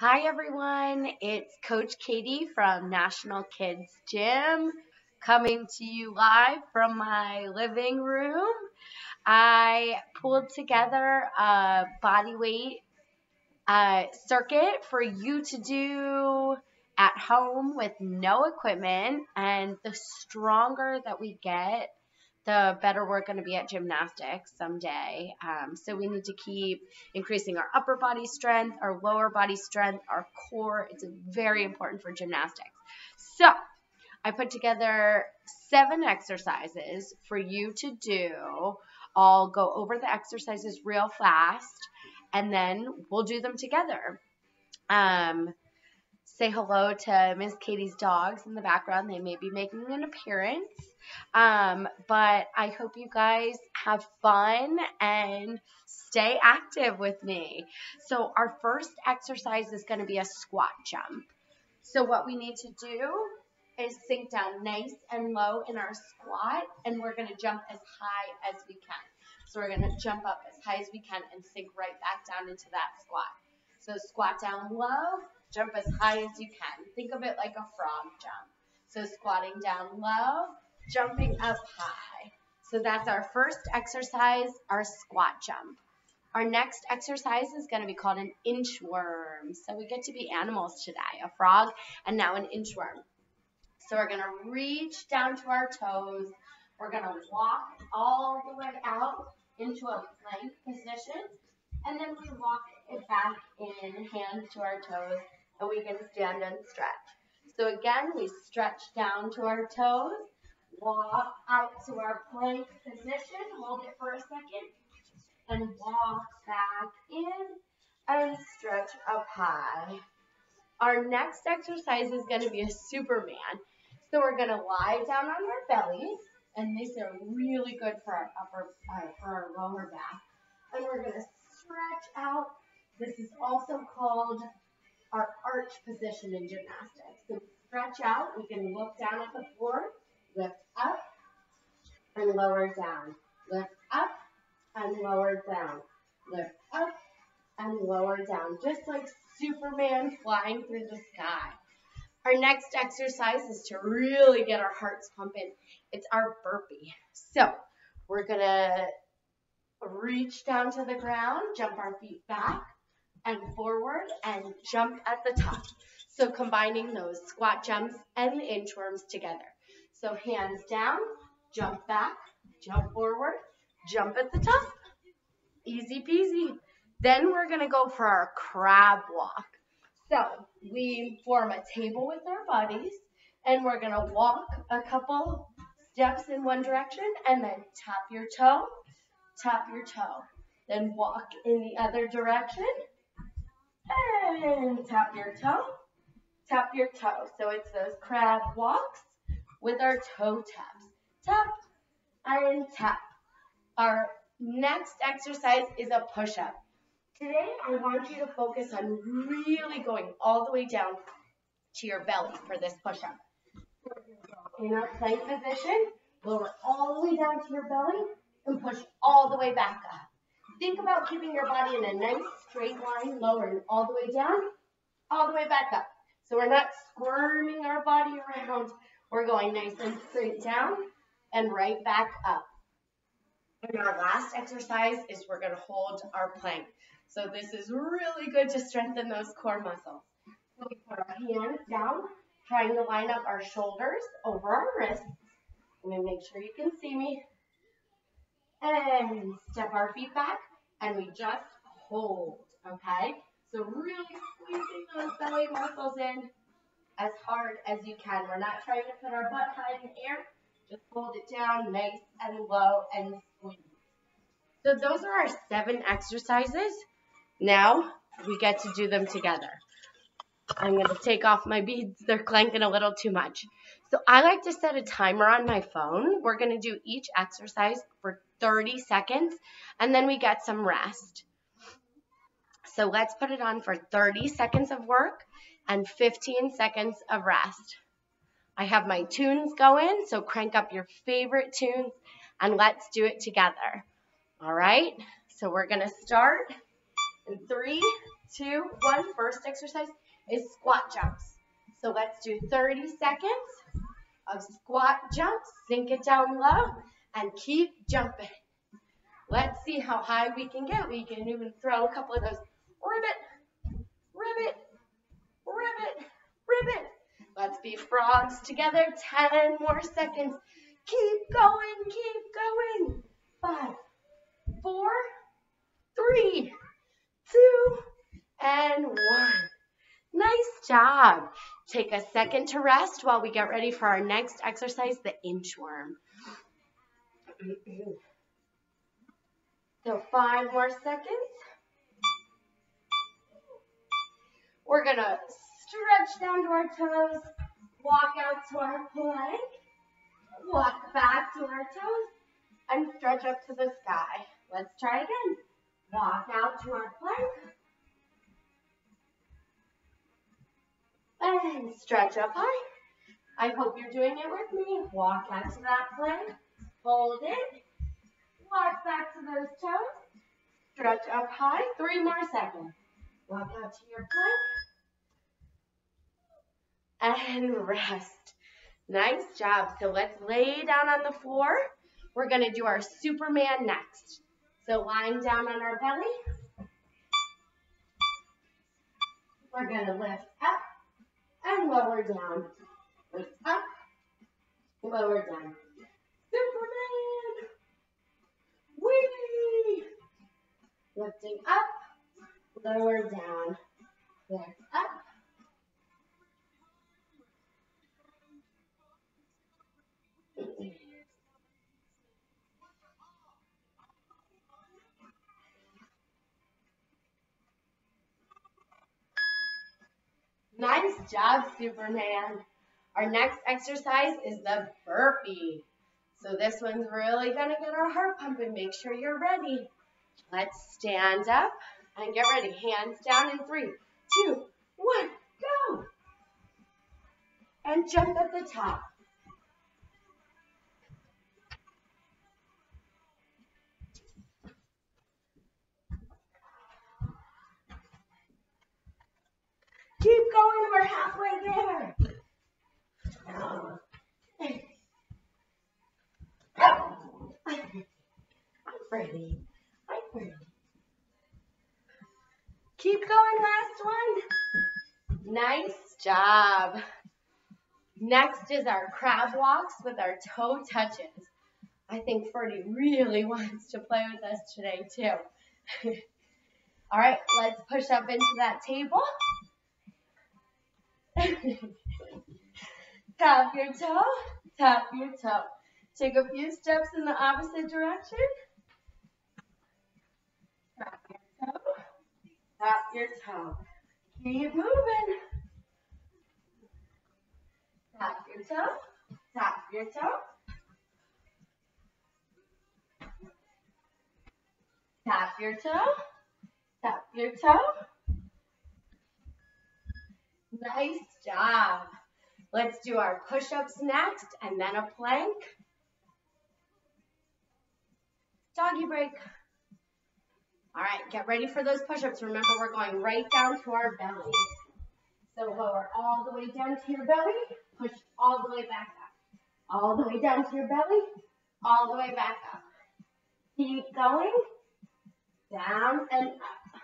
Hi everyone, it's Coach Katie from National Kids Gym coming to you live from my living room. I pulled together a body weight uh, circuit for you to do at home with no equipment, and the stronger that we get, the better we're going to be at gymnastics someday. Um, so we need to keep increasing our upper body strength, our lower body strength, our core. It's very important for gymnastics. So I put together seven exercises for you to do. I'll go over the exercises real fast and then we'll do them together. Um, say hello to Miss Katie's dogs in the background. They may be making an appearance. Um, but I hope you guys have fun and stay active with me. So, our first exercise is going to be a squat jump. So, what we need to do is sink down nice and low in our squat, and we're going to jump as high as we can. So, we're going to jump up as high as we can and sink right back down into that squat. So, squat down low, jump as high as you can. Think of it like a frog jump. So, squatting down low, jumping up high. So that's our first exercise, our squat jump. Our next exercise is going to be called an inchworm. So we get to be animals today, a frog and now an inchworm. So we're going to reach down to our toes. We're going to walk all the way out into a plank position. And then we walk it back in, hands to our toes, and we can stand and stretch. So again, we stretch down to our toes walk out to our plank position, hold it for a second, and walk back in and stretch up high. Our next exercise is going to be a Superman. So we're going to lie down on our bellies, and these are really good for our upper, uh, for our lower back. And we're going to stretch out. This is also called our arch position in gymnastics. So stretch out. We can look down at the floor lift up and lower down, lift up and lower down, lift up and lower down, just like Superman flying through the sky. Our next exercise is to really get our hearts pumping. It's our burpee. So we're to reach down to the ground, jump our feet back and forward, and jump at the top. So combining those squat jumps and the inchworms together. So hands down, jump back, jump forward, jump at the top. Easy peasy. Then we're going to go for our crab walk. So we form a table with our bodies and we're going to walk a couple steps in one direction and then tap your toe, tap your toe. Then walk in the other direction and tap your toe, tap your toe. So it's those crab walks with our toe taps. Tap and tap. Our next exercise is a push-up. Today, I want you to focus on really going all the way down to your belly for this push-up. In our plank position, lower all the way down to your belly and push all the way back up. Think about keeping your body in a nice straight line, lowering all the way down, all the way back up. So we're not squirming our body around we're going nice and straight down and right back up. And our last exercise is we're going to hold our plank. So this is really good to strengthen those core muscles. So we put our hands down, trying to line up our shoulders over our wrists. Going to make sure you can see me. And step our feet back, and we just hold, okay? So really squeezing those belly muscles in as hard as you can. We're not trying to put our butt high in the air. Just hold it down nice and low and squeeze. So those are our seven exercises. Now we get to do them together. I'm going to take off my beads. They're clanking a little too much. So I like to set a timer on my phone. We're going to do each exercise for 30 seconds and then we get some rest. So let's put it on for 30 seconds of work and 15 seconds of rest. I have my tunes going, so crank up your favorite tunes and let's do it together. All right, so we're to start in three, two, one. First exercise is squat jumps. So let's do 30 seconds of squat jumps. Sink it down low and keep jumping. Let's see how high we can get. We can even throw a couple of those ribbit, ribbit, ribbit, ribbit. Let's be frogs together. 10 more seconds. Keep going, keep going. Five, four, three, two, and one. Nice job. Take a second to rest while we get ready for our next exercise, the inchworm. So five more seconds. We're going to stretch down to our toes, walk out to our plank, walk back to our toes, and stretch up to the sky. Let's try again. Walk out to our plank. And stretch up high. I hope you're doing it with me. Walk out to that plank. Hold it. Walk back to those toes. Stretch up high. Three more seconds. Walk out to your plank. And rest. Nice job. So let's lay down on the floor. We're going to do our Superman next. So lying down on our belly. We're going to lift up and lower down. Lift up, lower down. Superman! Whee! Lifting up, lower down. Lift up. Nice job, Superman. Our next exercise is the burpee. So this one's really gonna get our heart pumping. Make sure you're ready. Let's stand up and get ready. Hands down in three, two, one, go. And jump at the top. Keep going, we're halfway there. I'm ready. I'm ready. Keep going, last one. Nice job. Next is our crab walks with our toe touches. I think Ferdy really wants to play with us today too. All right, let's push up into that table. tap your toe, tap your toe. Take a few steps in the opposite direction. Tap your toe, tap your toe. Keep moving. Tap your toe, tap your toe. Tap your toe, tap your toe. Nice job. Let's do our push-ups next and then a plank. Doggy break. All right, get ready for those push-ups. Remember, we're going right down to our belly. So lower all the way down to your belly, push all the way back up. All the way down to your belly, all the way back up. Keep going, down and up.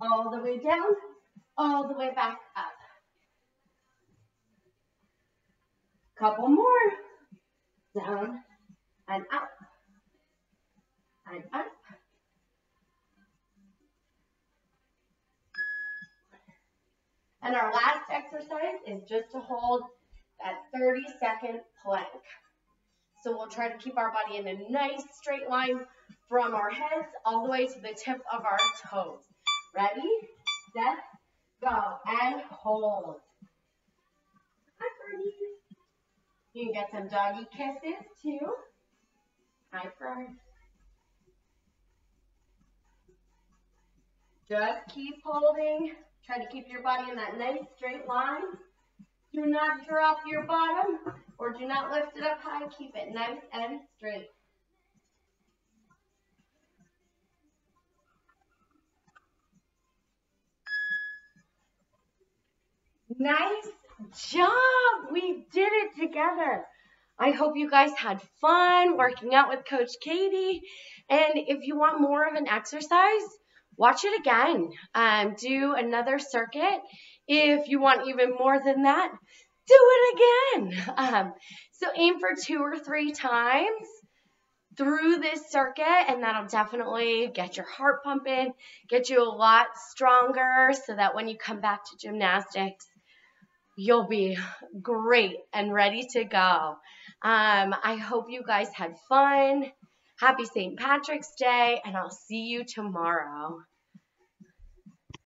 All the way down, all the way back up. Couple more. Down and up and up. And our last exercise is just to hold that 30 second plank. So we'll try to keep our body in a nice straight line from our heads all the way to the tip of our toes. Ready, set, go, and hold. Hi, Ferdy. You can get some doggy kisses too. Hi, Fern. Just keep holding. Try to keep your body in that nice straight line. Do not drop your bottom or do not lift it up high. Keep it nice and straight. Nice job. We did it together. I hope you guys had fun working out with Coach Katie. And if you want more of an exercise, watch it again. Um, do another circuit. If you want even more than that, do it again. Um, so aim for two or three times through this circuit, and that'll definitely get your heart pumping, get you a lot stronger so that when you come back to gymnastics, you'll be great and ready to go. Um, I hope you guys had fun. Happy St. Patrick's Day, and I'll see you tomorrow.